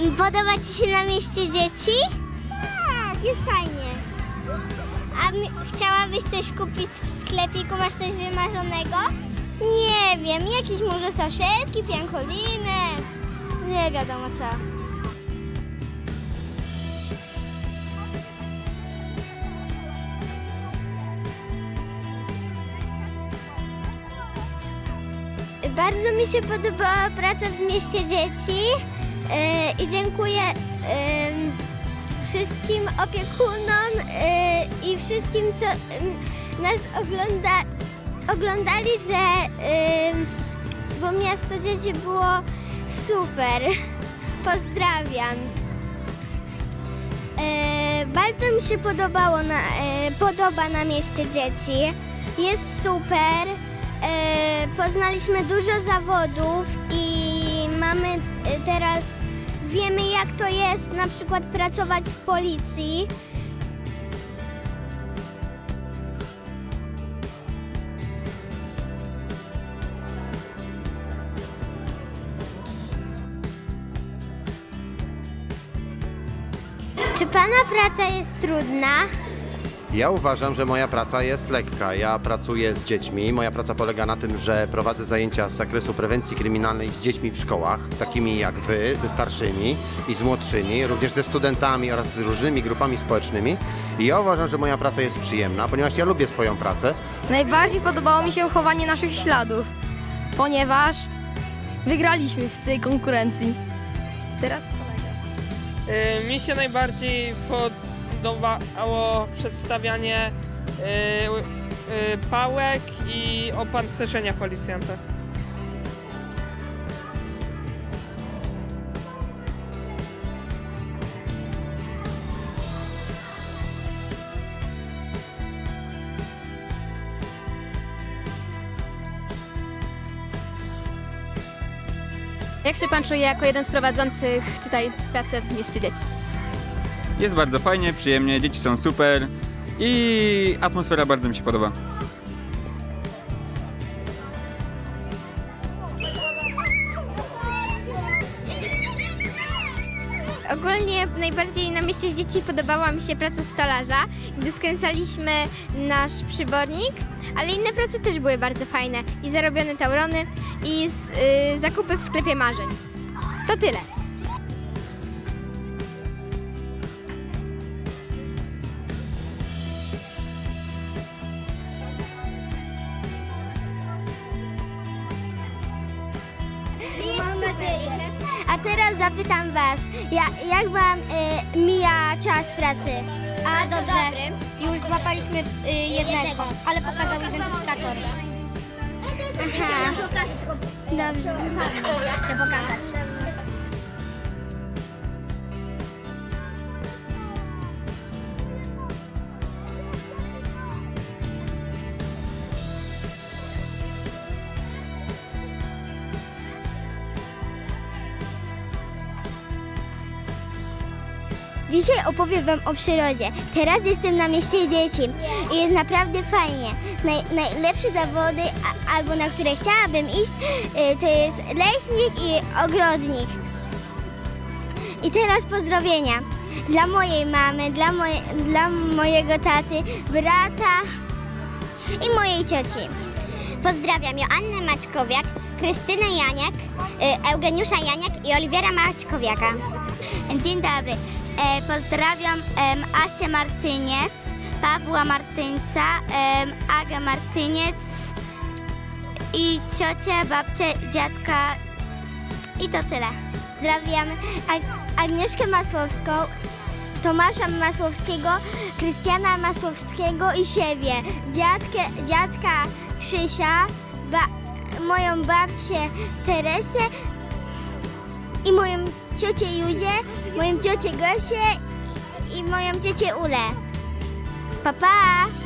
Podoba Ci się na mieście dzieci? Tak, jest fajnie. A chciałabyś coś kupić w sklepiku? Masz coś wymarzonego? Nie wiem, jakieś może saszetki, piankoliny. Nie wiadomo co. Bardzo mi się podobała praca w mieście dzieci i dziękuję wszystkim opiekunom yy, i wszystkim, co nas ogląda, oglądali, że bo miasto dzieci było super. Pozdrawiam. E, bardzo mi się podobało na, e, podoba na mieście dzieci. Jest super. E, poznaliśmy dużo zawodów i mamy e, teraz wiemy jak to jest na przykład pracować w policji. Czy pana praca jest trudna? Ja uważam, że moja praca jest lekka. Ja pracuję z dziećmi. Moja praca polega na tym, że prowadzę zajęcia z zakresu prewencji kryminalnej z dziećmi w szkołach, z takimi jak wy, ze starszymi i z młodszymi, również ze studentami oraz z różnymi grupami społecznymi. I ja uważam, że moja praca jest przyjemna, ponieważ ja lubię swoją pracę. Najbardziej podobało mi się chowanie naszych śladów, ponieważ wygraliśmy w tej konkurencji. Teraz kolega. Y, Mi się najbardziej podobało przedstawianie y, y, pałek i opancerzenia policjanta. Jak się pan czuje jako jeden z prowadzących tutaj pracę w mieście dzieci? Jest bardzo fajnie, przyjemnie, dzieci są super i atmosfera bardzo mi się podoba. Ogólnie najbardziej na mieście dzieci podobała mi się praca stolarza, gdy skręcaliśmy nasz przybornik, ale inne prace też były bardzo fajne i zarobione taurony i z, y, zakupy w sklepie marzeń. To tyle. A teraz zapytam Was, ja, jak Wam y, mija czas pracy? A dobrze. Już złapaliśmy y, jednego, ale pokazał identyfikator. Aha. Dobrze. Chcę pokazać. Dzisiaj opowiem Wam o przyrodzie. Teraz jestem na mieście dzieci i jest naprawdę fajnie. Naj, najlepsze zawody, a, albo na które chciałabym iść, y, to jest leśnik i ogrodnik. I teraz pozdrowienia dla mojej mamy, dla, moje, dla mojego taty, brata i mojej cioci. Pozdrawiam Joannę Maćkowiak, Krystynę Janiak, y, Eugeniusza Janiak i Oliwiera Maćkowiaka. Dzień dobry. E, pozdrawiam Asię Martyniec, Pawła Martyńca, Agę Martyniec i ciocię, babcię, dziadka i to tyle. Pozdrawiam Ag- Agnieszkę Masłowską, Tomasza Masłowskiego, Krystiana Masłowskiego i siebie, dziadkę, dziadka Krzysia, ba, moją babcię Teresę i moją ciocię Juzię, moją ciocię Gosię i moją ciocię Ulę. Pa, pa!